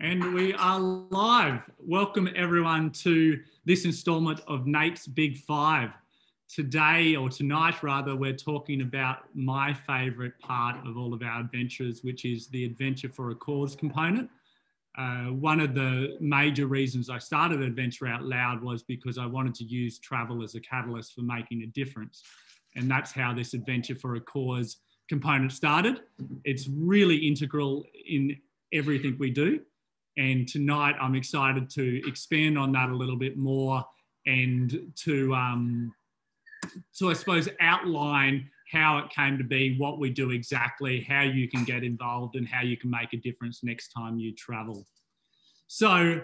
And we are live. Welcome everyone to this installment of Nate's Big Five. Today, or tonight rather, we're talking about my favourite part of all of our adventures, which is the adventure for a cause component. Uh, one of the major reasons I started Adventure Out Loud was because I wanted to use travel as a catalyst for making a difference. And that's how this adventure for a cause component started. It's really integral in everything we do. And tonight I'm excited to expand on that a little bit more and to, um, so I suppose, outline how it came to be, what we do exactly, how you can get involved, and how you can make a difference next time you travel. So,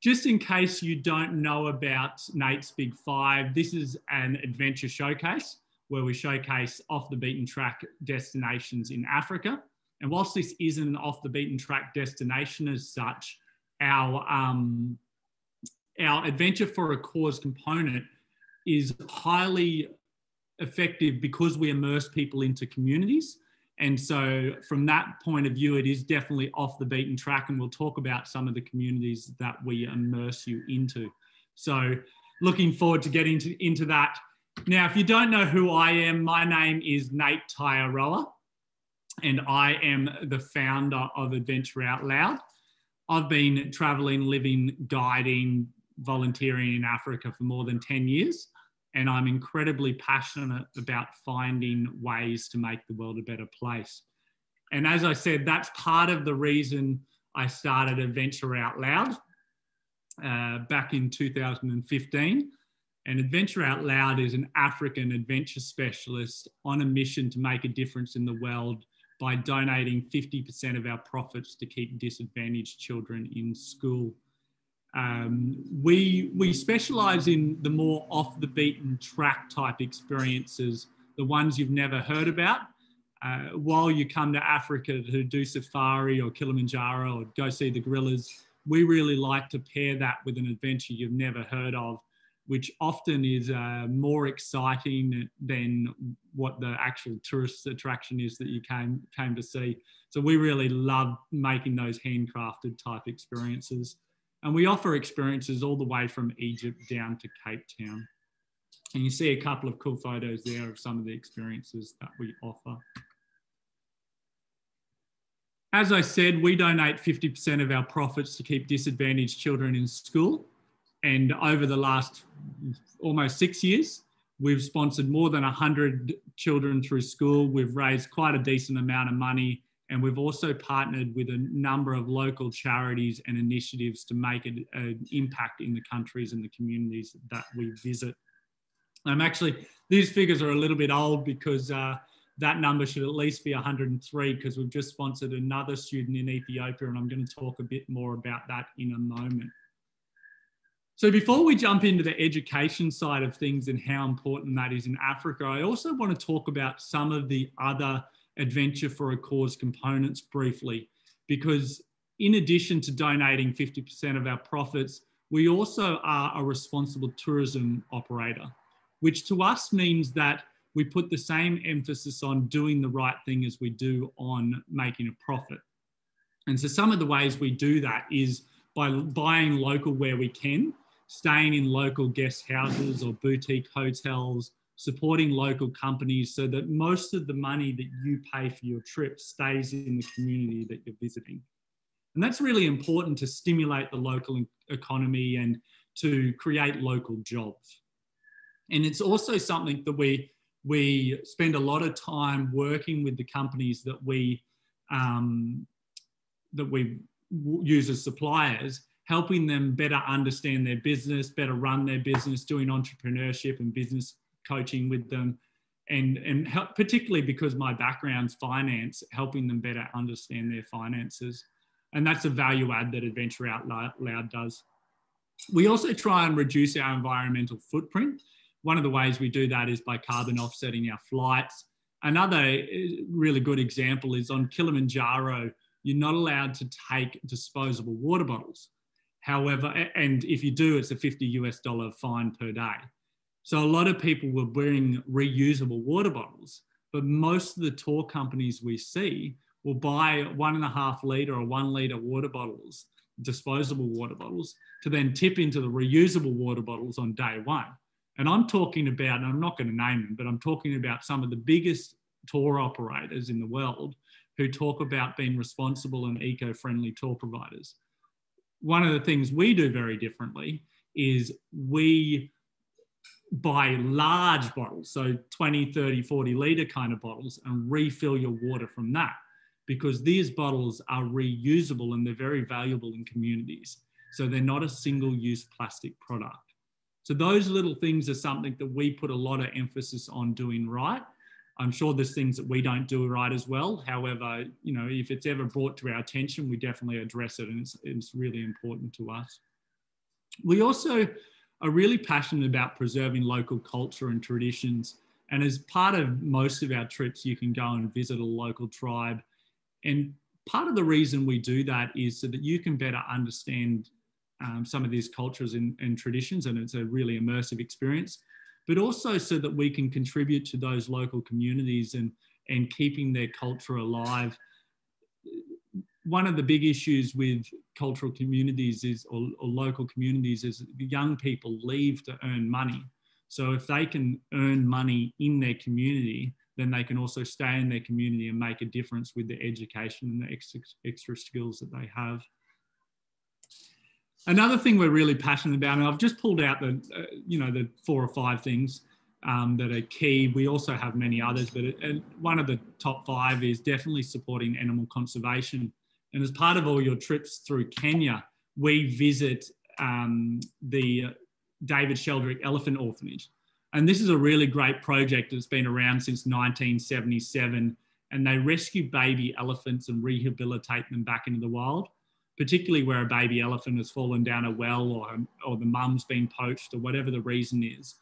just in case you don't know about Nate's Big Five, this is an adventure showcase where we showcase off the beaten track destinations in Africa. And whilst this isn't an off the beaten track destination as such, our, um, our adventure for a cause component is highly effective because we immerse people into communities. And so, from that point of view, it is definitely off the beaten track. And we'll talk about some of the communities that we immerse you into. So, looking forward to getting into, into that. Now, if you don't know who I am, my name is Nate Taiaroa and I am the founder of Adventure Out Loud. I've been traveling, living, guiding, volunteering in Africa for more than 10 years, and I'm incredibly passionate about finding ways to make the world a better place. And as I said, that's part of the reason I started Adventure Out Loud uh, back in 2015. And Adventure Out Loud is an African adventure specialist on a mission to make a difference in the world by donating 50% of our profits to keep disadvantaged children in school. Um, we, we specialize in the more off the beaten track type experiences, the ones you've never heard about. Uh, while you come to Africa to do safari or Kilimanjaro or go see the gorillas, we really like to pair that with an adventure you've never heard of which often is uh, more exciting than what the actual tourist attraction is that you came came to see. So we really love making those handcrafted type experiences, and we offer experiences all the way from Egypt down to Cape Town. And you see a couple of cool photos there of some of the experiences that we offer. As I said, we donate 50% of our profits to keep disadvantaged children in school. And over the last almost six years, we've sponsored more than 100 children through school. We've raised quite a decent amount of money. And we've also partnered with a number of local charities and initiatives to make an impact in the countries and the communities that we visit. I'm actually, these figures are a little bit old because uh, that number should at least be 103 because we've just sponsored another student in Ethiopia, and I'm going to talk a bit more about that in a moment. So before we jump into the education side of things and how important that is in Africa, I also want to talk about some of the other adventure for a cause components briefly, because in addition to donating 50% of our profits, we also are a responsible tourism operator, which to us means that we put the same emphasis on doing the right thing as we do on making a profit. And so some of the ways we do that is by buying local where we can staying in local guest houses or boutique hotels, supporting local companies so that most of the money that you pay for your trip stays in the community that you're visiting. And that's really important to stimulate the local economy and to create local jobs. And it's also something that we, we spend a lot of time working with the companies that we, um, that we use as suppliers helping them better understand their business, better run their business, doing entrepreneurship and business coaching with them. And, and help, particularly because my background's finance, helping them better understand their finances. And that's a value add that Adventure Out Loud does. We also try and reduce our environmental footprint. One of the ways we do that is by carbon offsetting our flights. Another eh, really good example is on Kilimanjaro, you're not allowed to take disposable water bottles. However, and if you do, it's a 50 US dollar fine per day. So a lot of people will bring reusable water bottles, but most of the tour companies we see will buy one and a half litre or one litre water bottles, disposable water bottles, to then tip into the reusable water bottles on day one. And I'm talking about, and I'm not going to name them, but I'm talking about some of the biggest tour operators in the world who talk about being responsible and eco friendly tour providers. One of the things we do very differently is we buy large bottles, so 20, 30, 40 litre kind of bottles, and refill your water from that because these bottles are reusable and they're very valuable in communities. So they're not a single use plastic product. So those little things are something that we put a lot of emphasis on doing right. I'm sure there's things that we don't do right as well. However, you know, if it's ever brought to our attention, we definitely address it and it's, it's really important to us. We also are really passionate about preserving local culture and traditions. And as part of most of our trips, you can go and visit a local tribe. And part of the reason we do that is so that you can better understand um, some of these cultures and, and traditions, and it's a really immersive experience, but also so that we can contribute to those local communities and, and keeping their culture alive. One of the big issues with cultural communities is or, or, local communities is young people leave to earn money. So if they can earn money in their community then they can also stay in their community and make a difference with the education and the extra, extra skills that they have another thing we're really passionate about and i've just pulled out the uh, you know the four or five things um, that are key. We also have many others, but it, one of the top five is definitely supporting animal conservation. And as part of all your trips through Kenya, we visit um, the David Sheldrick Elephant Orphanage. And this is a really great project that's been around since 1977. And they rescue baby elephants and rehabilitate them back into the wild, particularly where a baby elephant has fallen down a well or, or the mum's been poached or whatever the reason is.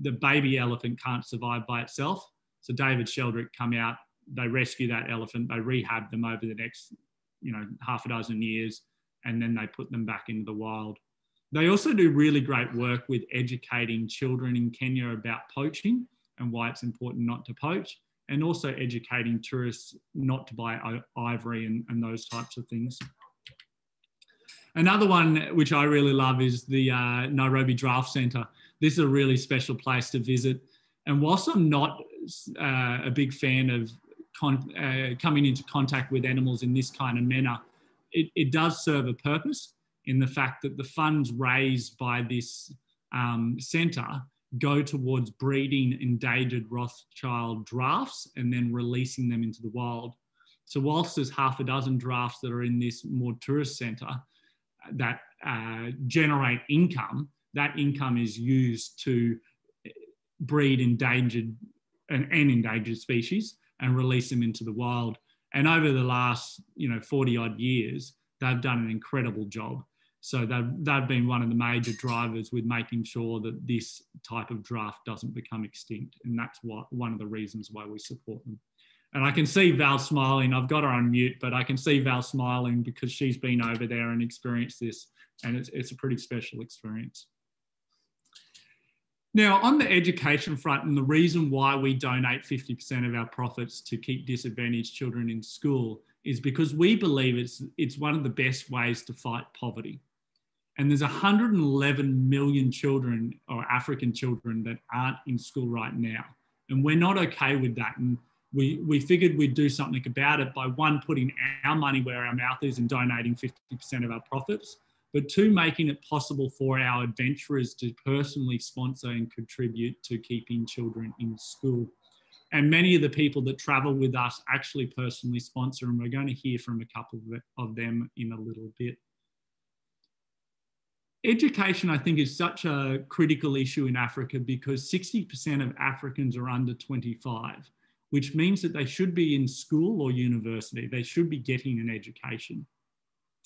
The baby elephant can't survive by itself. So David Sheldrick come out, they rescue that elephant, they rehab them over the next you know half a dozen years and then they put them back into the wild they also do really great work with educating children in kenya about poaching and why it's important not to poach and also educating tourists not to buy ivory and, and those types of things another one which i really love is the uh, nairobi Giraffe centre this is a really special place to visit and whilst i'm not uh, a big fan of con- uh, coming into contact with animals in this kind of manner, it, it, does serve a purpose in the fact that the funds raised by this um, centre go towards breeding endangered Rothschild giraffes and then releasing them into the wild. So whilst there's half a dozen giraffes that are in this more tourist centre that uh, generate income, that income is used to breed endangered and, and endangered species and release them into the wild. And over the last, you know, 40 odd years, they've done an incredible job. So they've, they've been one of the major drivers with making sure that this type of giraffe doesn't become extinct. And that's what, one of the reasons why we support them. And I can see Val smiling. I've got her on mute, but I can see Val smiling because she's been over there and experienced this. And it's, it's a pretty special experience. Now, on the education front, and the reason why we donate 50% of our profits to keep disadvantaged children in school is because we believe it's, it's one of the best ways to fight poverty. And there's 111 million children or African children that aren't in school right now. And we're not okay with that. And we, we figured we'd do something about it by one, putting our money where our mouth is and donating 50% of our profits, but two, making it possible for our adventurers to personally sponsor and contribute to keeping children in school. And many of the people that travel with us actually personally sponsor, and we're going to hear from a couple of them in a little bit. Education, I think, is such a critical issue in Africa because 60% of Africans are under 25, which means that they should be in school or university. They should be getting an education.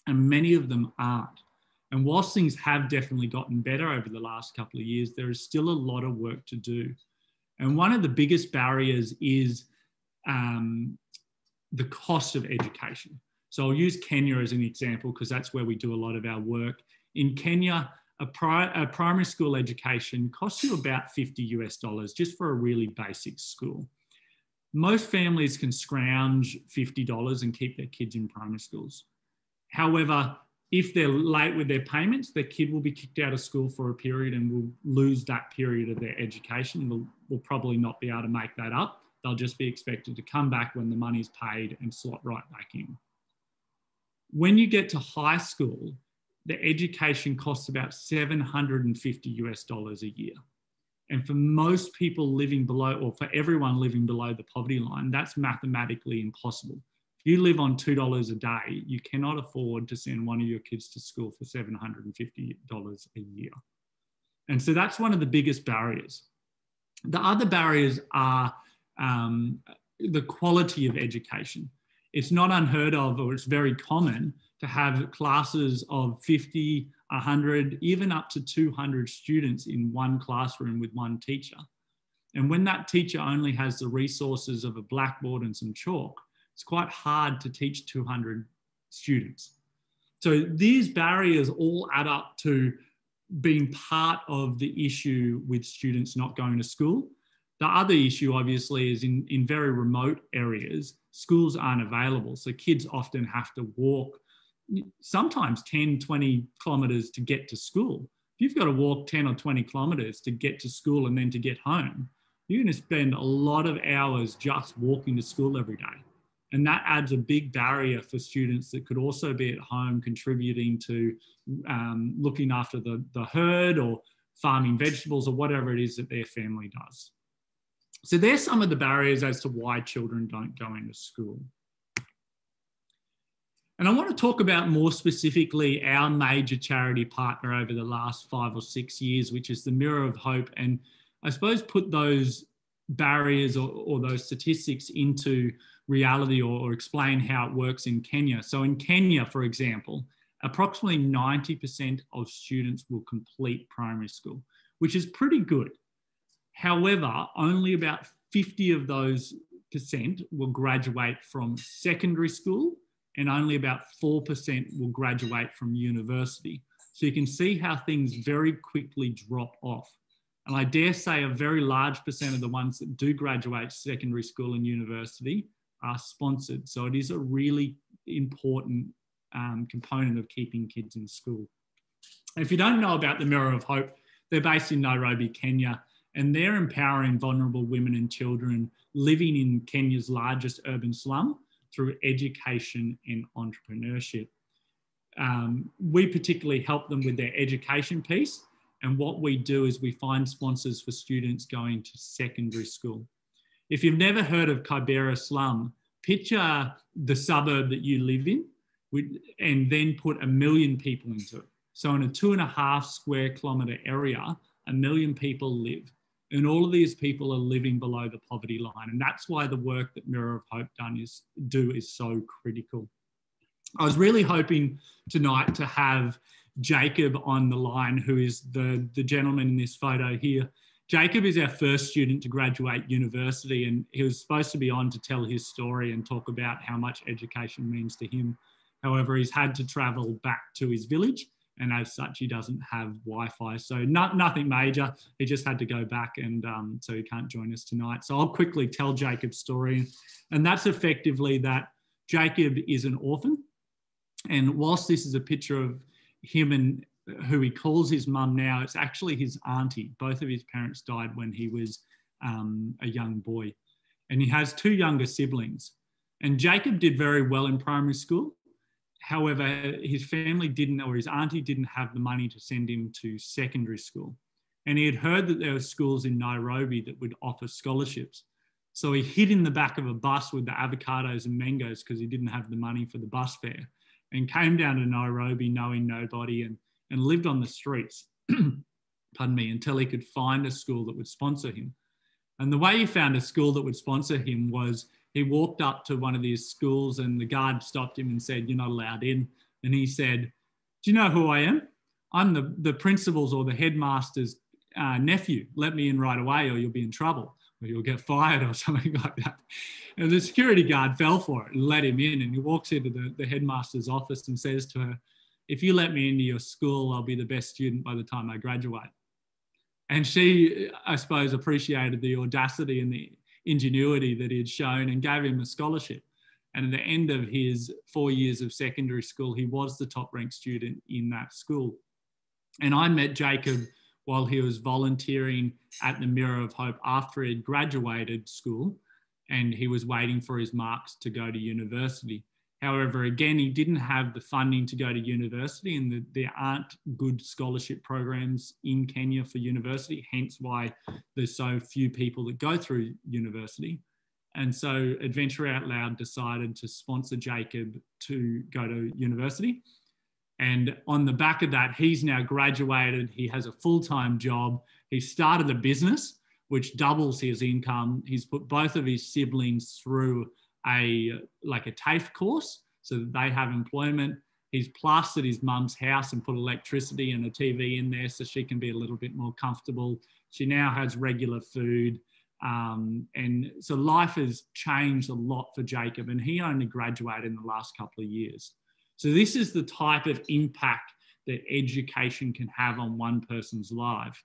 And many of them aren't. And whilst things have definitely gotten better over the last couple of years, there is still a lot of work to do. And one of the biggest barriers is um, the cost of education. So I'll use Kenya as an example because that's where we do a lot of our work. In Kenya, a, pri- a, primary school education costs you about 50 US dollars just for a really basic school. Most families can scrounge $50 and keep their kids in primary schools. However, if they're late with their payments, their kid will be kicked out of school for a period and will lose that period of their education. Will will probably not be able to make that up. They'll just be expected to come back when the money's paid and slot right back in. When you get to high school, the education costs about 750 US dollars a year. And for most people living below, or for everyone living below the poverty line, that's mathematically impossible If you live on $2 a day, you cannot afford to send one of your kids to school for $750 a year. And so that's one of the biggest barriers. The other barriers are um, the quality of education. It's not unheard of, or it's very common to have classes of 50, 100, even up to 200 students in one classroom with one teacher. And when that teacher only has the resources of a blackboard and some chalk, it's quite hard to teach 200 students. So these barriers all add up to being part of the issue with students not going to school. The other issue, obviously, is in, in very remote areas, schools aren't available. So kids often have to walk sometimes 10, 20 kilometres to get to school. If you've got to walk 10 or 20 kilometres to get to school and then to get home, you're going to spend a lot of hours just walking to school every day. And that adds a big barrier for students that could also be at home contributing to um, looking after the, the herd or farming vegetables or whatever it is that their family does. So there's some of the barriers as to why children don't go into school. And I want to talk about more specifically our major charity partner over the last five or six years, which is the Mirror of Hope. And I suppose put those barriers or, or those statistics into reality or, or explain how it works in Kenya. So, in Kenya, for example, approximately 90% of students will complete primary school, which is pretty good. However, only about 50 of those percent will graduate from secondary school and only about 4% will graduate from university. So you can see how things very quickly drop off. And I dare say a very large percent of the ones that do graduate secondary school and university are sponsored. So it is a really important um, component of keeping kids in school. If you don't know about the Mirror of Hope, they're based in Nairobi, Kenya, and they're empowering vulnerable women and children living in Kenya's largest urban slum through education and entrepreneurship. Um, we particularly help them with their education piece. And what we do is we find sponsors for students going to secondary school. If you've never heard of Kibera slum, picture the suburb that you live in and then put a million people into it. So in a two and a half square kilometre area, a million people live. And all of these people are living below the poverty line. And that's why the work that Mirror of Hope done is, do is so critical. I was really hoping tonight to have Jacob on the line, who is the, the gentleman in this photo here. Jacob is our first student to graduate university, and he was supposed to be on to tell his story and talk about how much education means to him. However, he's had to travel back to his village, and as such, he doesn't have Wi Fi. So, not, nothing major. He just had to go back, and um, so he can't join us tonight. So, I'll quickly tell Jacob's story, and that's effectively that Jacob is an orphan. And whilst this is a picture of him and who he calls his mum now, it's actually his auntie. Both of his parents died when he was um, a young boy. And he has two younger siblings. And Jacob did very well in primary school. However, his family didn't, or his auntie didn't have the money to send him to secondary school. And he had heard that there were schools in Nairobi that would offer scholarships. So he hid in the back of a bus with the avocados and mangoes because he didn't have the money for the bus fare and came down to Nairobi knowing nobody and and lived on the streets, pardon me, until he could find a school that would sponsor him. And the way he found a school that would sponsor him was he walked up to one of these schools and the guard stopped him and said, You're not allowed in. And he said, Do you know who I am? I'm the, the principal's or the headmaster's uh, nephew. Let me in right away or you'll be in trouble or you'll get fired or something like that. And the security guard fell for it and let him in. And he walks into the, the headmaster's office and says to her, if you let me into your school, I'll be the best student by the time I graduate. And she, I suppose, appreciated the audacity and the ingenuity that he had shown and gave him a scholarship. And at the end of his four years of secondary school, he was the top ranked student in that school. And I met Jacob while he was volunteering at the Mirror of Hope after he had graduated school and he was waiting for his marks to go to university. However, again, he didn't have the funding to go to university, and the, there aren't good scholarship programs in Kenya for university, hence why there's so few people that go through university. And so Adventure Out Loud decided to sponsor Jacob to go to university. And on the back of that, he's now graduated, he has a full time job, he started a business which doubles his income. He's put both of his siblings through a like a TAFE course so that they have employment. He's plastered his mum's house and put electricity and a TV in there so she can be a little bit more comfortable. She now has regular food. Um, and so life has changed a lot for Jacob, and he only graduated in the last couple of years. So, this is the type of impact that education can have on one person's life.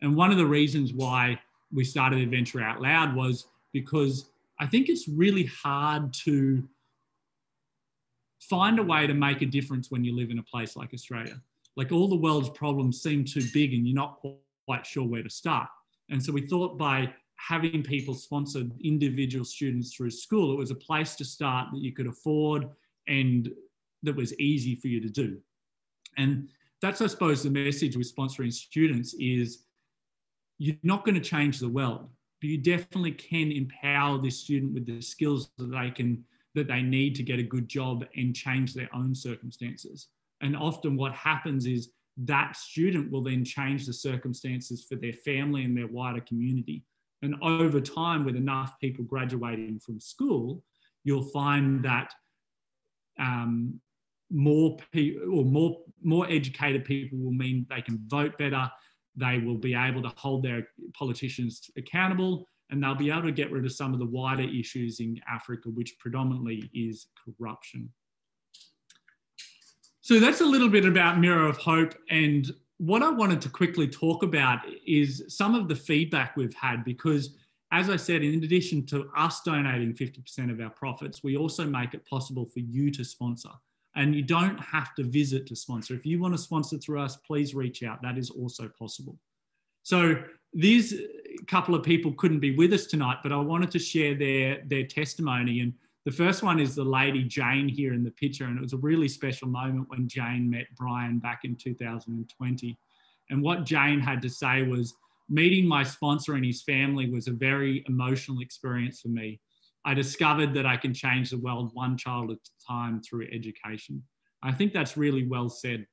And one of the reasons why we started Adventure Out Loud was because I think it's really hard to find a way to make a difference when you live in a place like Australia. Like all the world's problems seem too big and you're not quite sure where to start. And so we thought by having people sponsor individual students through school, it was a place to start that you could afford and that was easy for you to do. And that's, I suppose, the message with sponsoring students is you're not going to change the world, but you definitely can empower this student with the skills that they can that they need to get a good job and change their own circumstances. And often what happens is that student will then change the circumstances for their family and their wider community. And over time, with enough people graduating from school, you'll find that um, more people or more more educated people will mean they can vote better they will be able to hold their politicians accountable and they'll be able to get rid of some of the wider issues in Africa, which predominantly is corruption. So that's a little bit about Mirror of Hope. And what I wanted to quickly talk about is some of the feedback we've had because, as I said, in addition to us donating 50% of our profits, we also make it possible for you to sponsor. And you don't have to visit to sponsor. If you want to sponsor through us, please reach out. That is also possible. So these couple of people couldn't be with us tonight, but I wanted to share their, their testimony. And the first one is the lady Jane here in the picture. And it was a really special moment when Jane met Brian back in 2020. And what Jane had to say was, meeting my sponsor and his family was a very emotional experience for me. I discovered that I can change the world one child at a time through education. I think that's really well said.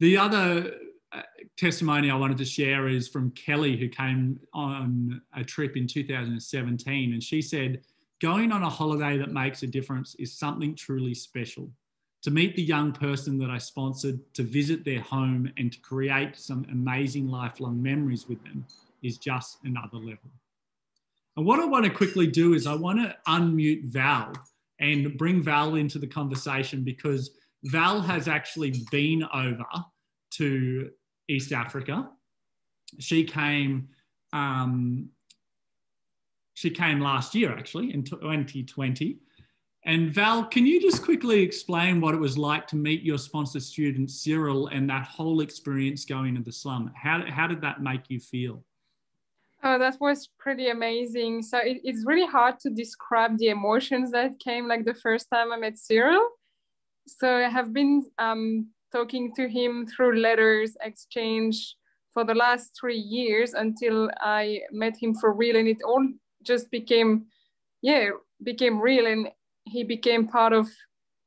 The other uh, testimony I wanted to share is from Kelly, who came on a trip in 2017. And she said, Going on a holiday that makes a difference is something truly special. To meet the young person that I sponsored, to visit their home, and to create some amazing lifelong memories with them is just another level. And what I want to quickly do is I want to unmute Val and bring Val into the conversation because Val has actually been over to East Africa. She came, um, she came last year actually in 2020. And Val, can you just quickly explain what it was like to meet your sponsor student Cyril and that whole experience going to the slum? How, how did that make you feel? Oh, that was pretty amazing. So it, it's really hard to describe the emotions that came like the first time I met Cyril. So I have been um, talking to him through letters exchange for the last three years until I met him for real, and it all just became, yeah, became real, and he became part of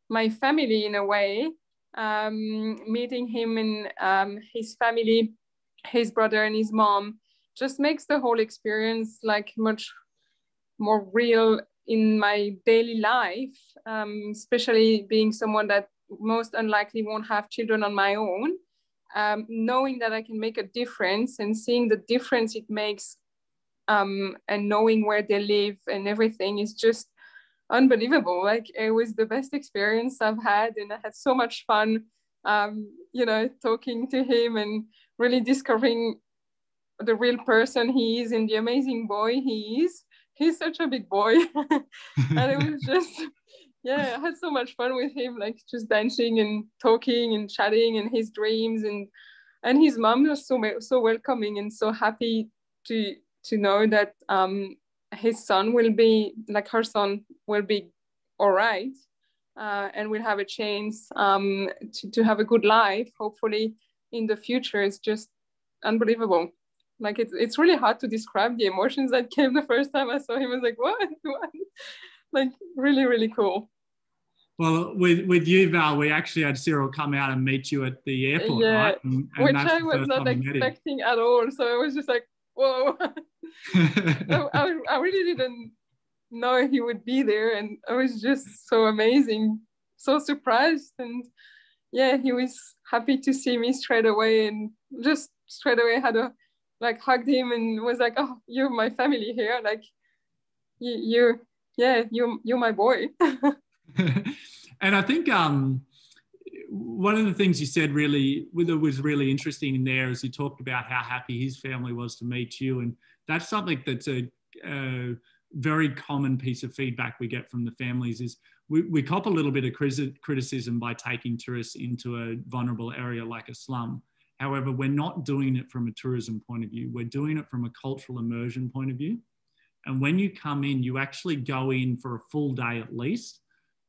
my family in a way. Um, meeting him and um, his family, his brother and his mom just makes the whole experience like much more real in my daily life, um, especially being someone that most unlikely won't have children on my own. Um, knowing that I can make a difference and seeing the difference it makes um, and knowing where they live and everything is just unbelievable. Like it was the best experience I've had, and I had so much fun, um, you know, talking to him and really discovering the real person he is and the amazing boy he is. He's such a big boy. and it was just, yeah, I had so much fun with him, like just dancing and talking and chatting and his dreams and and his mom was so so welcoming and so happy to to know that um, his son will be like her son will be all right uh, and will have a chance um, to, to have a good life hopefully in the future it's just unbelievable like it's, it's really hard to describe the emotions that came the first time i saw him i was like what, what? like really really cool well, with, with you, Val, we actually had Cyril come out and meet you at the airport, yeah, right? And, and which I was not expecting at all. So I was just like, whoa. I, I really didn't know he would be there. And I was just so amazing, so surprised. And yeah, he was happy to see me straight away and just straight away had a like hugged him and was like, oh, you're my family here. Like, you, yeah, you, you're my boy. and I think um, one of the things you said really was really interesting in there is you talked about how happy his family was to meet you, and that's something that's a, a very common piece of feedback we get from the families is we, we cop a little bit of criticism by taking tourists into a vulnerable area like a slum. However, we're not doing it from a tourism point of view. We're doing it from a cultural immersion point of view. And when you come in, you actually go in for a full day at least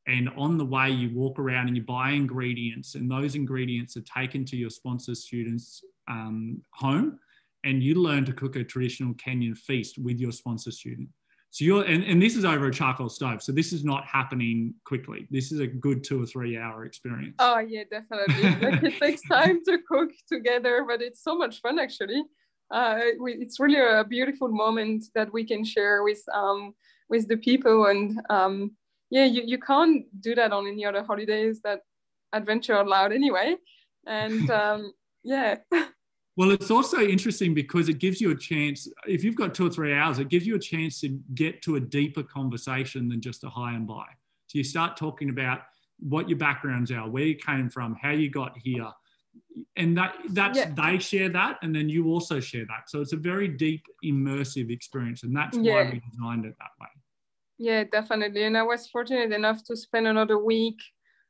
and on the way, you walk around and you buy ingredients, and those ingredients are taken to your sponsor students' um, home, and you learn to cook a traditional Kenyan feast with your sponsor student. So you're, and, and this is over a charcoal stove. So this is not happening quickly. This is a good two or three hour experience. Oh yeah, definitely. like it takes time to cook together, but it's so much fun actually. Uh, it's really a beautiful moment that we can share with um, with the people and um, yeah, you, you can't do that on any other holidays that Adventure Out Loud anyway. And um, yeah. Well, it's also interesting because it gives you a chance, if you've got two or three hours, it gives you a chance to get to a deeper conversation than just a hi and bye. So you start talking about what your backgrounds are, where you came from, how you got here. And that that's yeah. they share that and then you also share that. So it's a very deep immersive experience. And that's yeah. why we designed it that way. Yeah, definitely. And I was fortunate enough to spend another week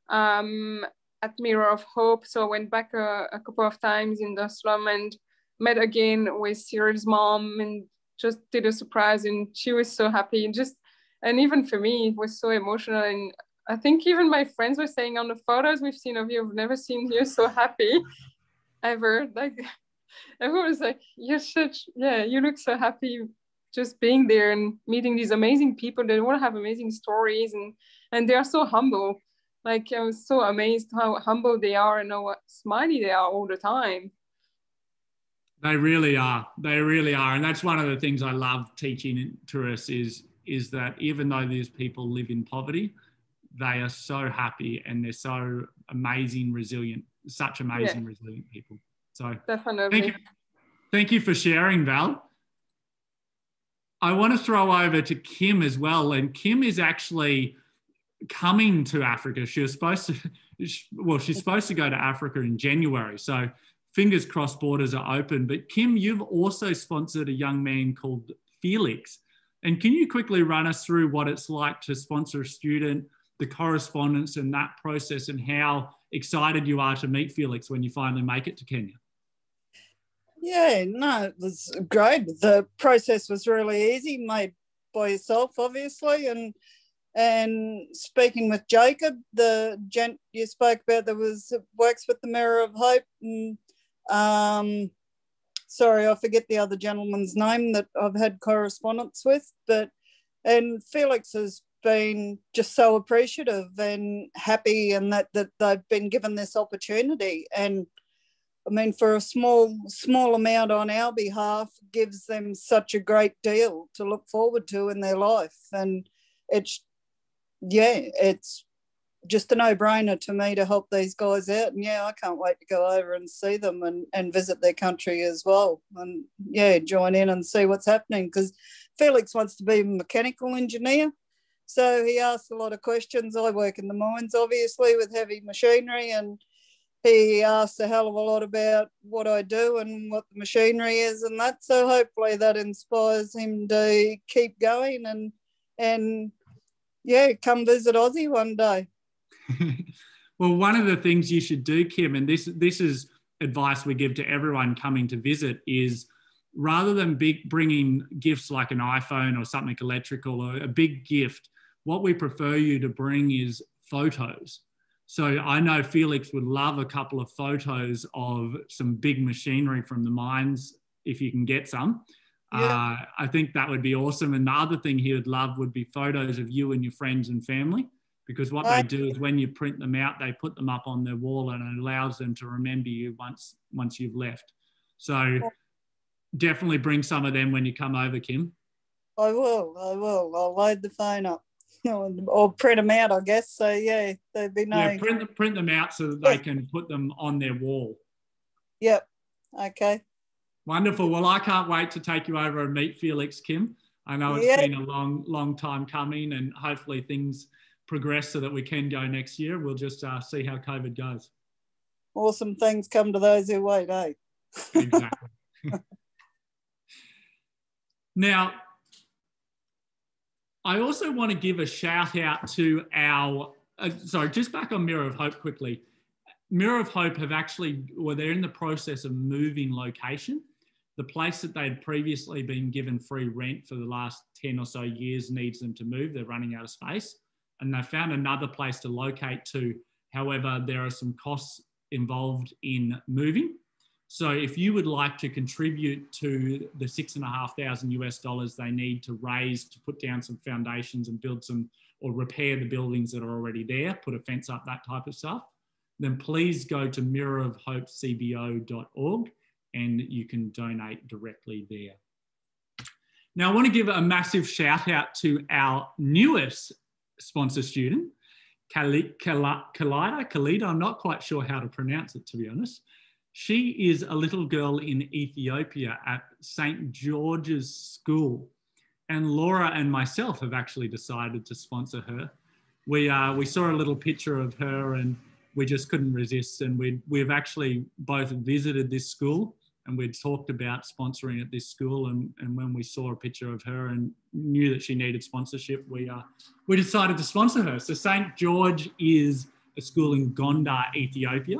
um, at Mirror of Hope. So I went back a, a, couple of times in the slum and met again with Cyril's mom and just did a surprise. And she was so happy. And just, and even for me, it was so emotional. And I think even my friends were saying on the photos we've seen of you, I've never seen you so happy ever. Like, everyone was like, you're such, yeah, you look so happy just being there and meeting these amazing people that all have amazing stories and and they are so humble like i was so amazed how humble they are and how smiley they are all the time. They really are. They really are. And that's one of the things i love teaching tourists is is that even though these people live in poverty they are so happy and they're so amazing resilient such amazing yeah. resilient people. So definitely. thank you, thank you for sharing val. I want to throw over to Kim as well. And Kim is actually coming to Africa. She was supposed to, well, she's supposed to go to Africa in January. So fingers crossed borders are open. But Kim, you've also sponsored a young man called Felix. And can you quickly run us through what it's like to sponsor a student, the correspondence and that process, and how excited you are to meet Felix when you finally make it to Kenya? Yeah, no, it was great. The process was really easy, made by yourself, obviously, and and speaking with Jacob, the gent you spoke about that was works with the Mirror of Hope, and um, sorry, I forget the other gentleman's name that I've had correspondence with, but and Felix has been just so appreciative and happy, and that that they've been given this opportunity. And I mean, for a small small amount on our behalf gives them such a great deal to look forward to in their life, and it's yeah, it's just a no-brainer to me to help these guys out. And yeah, I can't wait to go over and see them and, and visit their country as well. And yeah, join in and see what's happening because Felix wants to be a mechanical engineer. So he asks a lot of questions. I work in the mines, obviously, with heavy machinery and he asks a hell of a lot about what I do and what the machinery is and that. So hopefully that inspires him to keep going and and yeah, come visit Aussie one day. well, one of the things you should do, Kim, and this this is advice we give to everyone coming to visit, is rather than big, bringing gifts like an iPhone or something electrical or a big gift, what we prefer you to bring is photos. So I know Felix would love a couple of photos of some big machinery from the mines if you can get some. Yeah. Uh, I think that would be awesome. And the other thing he would love would be photos of you and your friends and family, because what they do is when you print them out, they put them up on their wall and it allows them to remember you once once you've left. So definitely bring some of them when you come over, Kim. I will. I will. I'll load the phone up. or print them out, I guess. So yeah, they'd be no. Yeah, print them, print them out so that they can put them on their wall. Yep. Okay. Wonderful. Well, I can't wait to take you over and meet Felix Kim. I know it's yeah. been a long, long time coming, and hopefully things progress so that we can go next year. We'll just uh, see how COVID goes. Awesome things come to those who wait, eh? exactly. now, I also want to give a shout out to our, uh, sorry, just back on Mirror of Hope quickly. Mirror of Hope have actually, well, they're in the process of moving location. The place that they'd previously been given free rent for the last 10 or so years needs them to move. They're running out of space and they found another place to locate to. However, there are some costs involved in moving. So if you would like to contribute to the six and a half thousand US dollars they need to raise to put down some foundations and build some or repair the buildings that are already there, put a fence up, that type of stuff, then please go to mirrorofhopecbo.org and you can donate directly there. Now, I want to give a massive shout out to our newest sponsor student, Kalida. Kalida, I'm not quite sure how to pronounce it, to be honest. She is a little girl in Ethiopia at St. George's School. And Laura and myself have actually decided to sponsor her. We, uh, we saw a little picture of her and we just couldn't resist. And we we've actually both visited this school and we'd talked about sponsoring at this school. And, and when we saw a picture of her and knew that she needed sponsorship, we, uh, we decided to sponsor her. So St. George is a school in Gondar, Ethiopia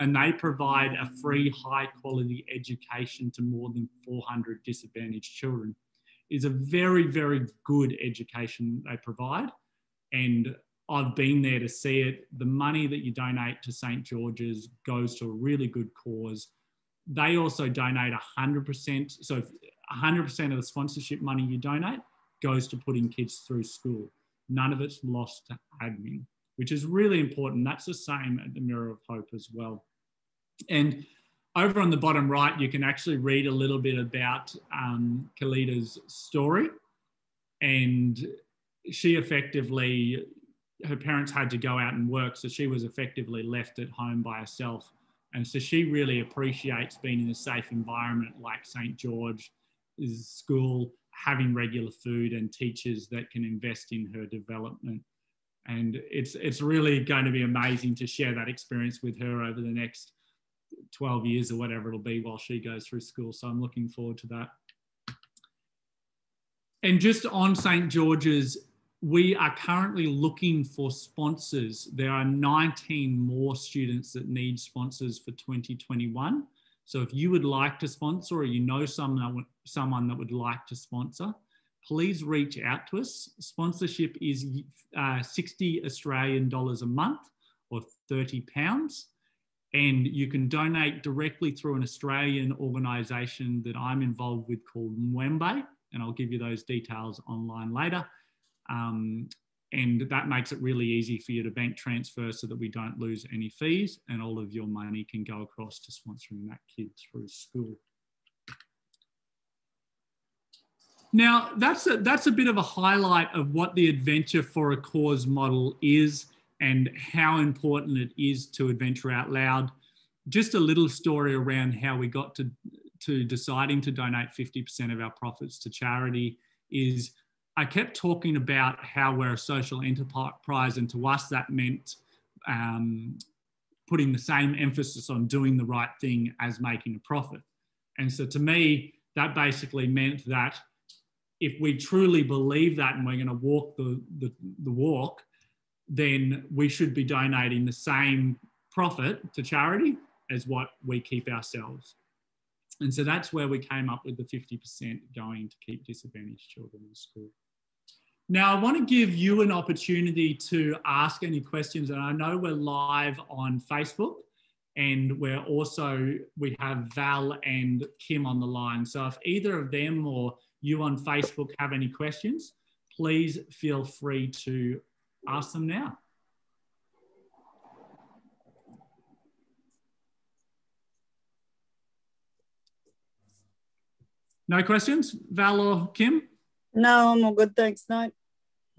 and they provide a free high quality education to more than 400 disadvantaged children. It's a very, very good education they provide. And I've been there to see it. The money that you donate to St. George's goes to a really good cause. They also donate 100%. So 100% of the sponsorship money you donate goes to putting kids through school. None of it's lost to admin, which is really important. That's the same at the Mirror of Hope as well. And over on the bottom right, you can actually read a little bit about um, Kalida's story. And she effectively, her parents had to go out and work, so she was effectively left at home by herself. And so she really appreciates being in a safe environment like St. George's school, having regular food and teachers that can invest in her development. And it's, it's really going to be amazing to share that experience with her over the next 12 years or whatever it'll be while she goes through school. So I'm looking forward to that. And just on St. George's, we are currently looking for sponsors. There are 19 more students that need sponsors for 2021. So if you would like to sponsor or you know someone, someone that would like to sponsor, please reach out to us. Sponsorship is uh, 60 Australian dollars a month or 30 pounds and you can donate directly through an Australian organisation that I'm involved with called Mwembe, and I'll give you those details online later. Um, and that makes it really easy for you to bank transfer so that we don't lose any fees and all of your money can go across to sponsoring that kid through school. Now, that's a, that's a bit of a highlight of what the Adventure for a Cause model is and how important it is to Adventure Out Loud. Just a little story around how we got to, to deciding to donate 50% of our profits to charity is I kept talking about how we're a social enterprise, and to us, that meant um, putting the same emphasis on doing the right thing as making a profit. And so to me, that basically meant that if we truly believe that and we're going to walk the, the, the walk, then we should be donating the same profit to charity as what we keep ourselves. And so that's where we came up with the 50% going to keep disadvantaged children in school. Now, I want to give you an opportunity to ask any questions. And I know we're live on Facebook and we're also, we have Val and Kim on the line. So if either of them or you on Facebook have any questions, please feel free to ask them now. No questions, Val or Kim? No, I'm all good. Thanks, Nate.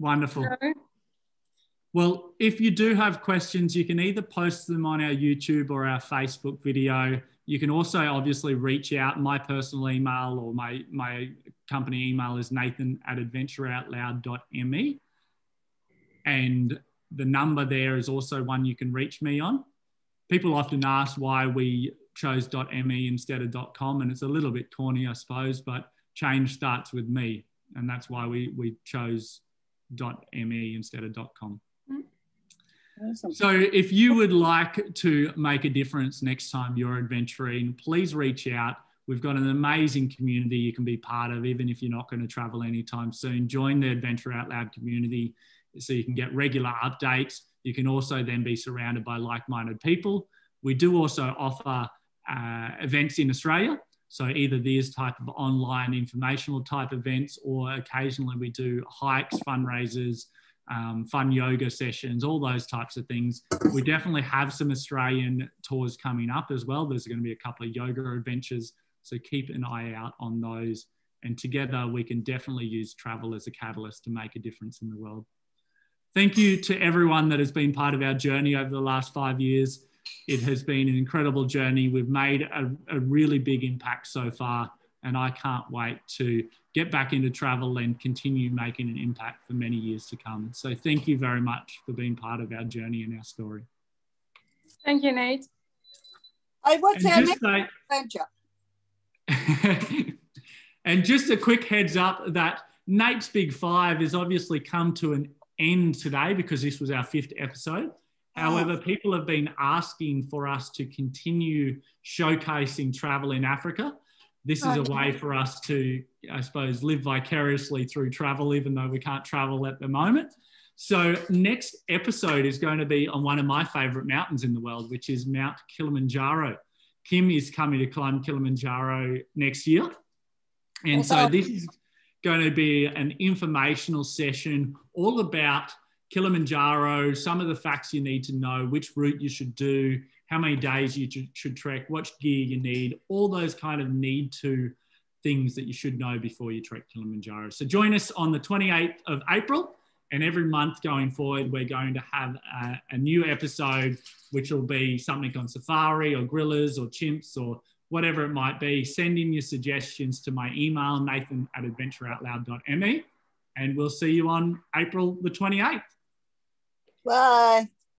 Wonderful. Well, if you do have questions, you can either post them on our YouTube or our Facebook video. You can also obviously reach out. My personal email or my, my company email is nathan at adventureoutloud.me. And the number there is also one you can reach me on. People often ask why we chose .me instead of .com, and it's a little bit corny, I suppose, but change starts with me, and that's why we we chose .me instead of dot .com. Awesome. So if you would like to make a difference next time you're adventuring, please reach out. We've got an amazing community you can be part of, even if you're not going to travel anytime soon. Join the Adventure Out Loud community so you can get regular updates. You can also then be surrounded by like minded people. We do also offer uh, events in Australia. So either these type of online informational type events, or occasionally we do hikes, fundraisers, um, fun yoga sessions, all those types of things. We definitely have some Australian tours coming up as well. There's going to be a couple of yoga adventures, so keep an eye out on those. And together we can definitely use travel as a catalyst to make a difference in the world. Thank you to everyone that has been part of our journey over the last five years. It has been an incredible journey. We've made a, a really big impact so far, and I can't wait to get back into travel and continue making an impact for many years to come. So, thank you very much for being part of our journey and our story. Thank you, Nate. Hey, what's and our next say, adventure? and just a quick heads up that Nate's Big Five has obviously come to an end today because this was our fifth episode. Oh. However, people have been asking for us to continue showcasing travel in Africa. This is a way for us to, I suppose, live vicariously through travel, even though we can't travel at the moment. So, next episode is going to be on one of my favorite mountains in the world, which is Mount Kilimanjaro. Kim is coming to climb Kilimanjaro next year. And so, this is going to be an informational session all about Kilimanjaro, some of the facts you need to know, which route you should do, how many days you should trek, what gear you need, all those kind of need to things that you should know before you trek Kilimanjaro. So join us on the 28th of April. And every month going forward, we're going to have a, a new episode, which will be something on safari or gorillas or chimps or whatever it might be. Send in your suggestions to my email, nathan at adventureoutloud.me. And we'll see you on April the 28th. Bye.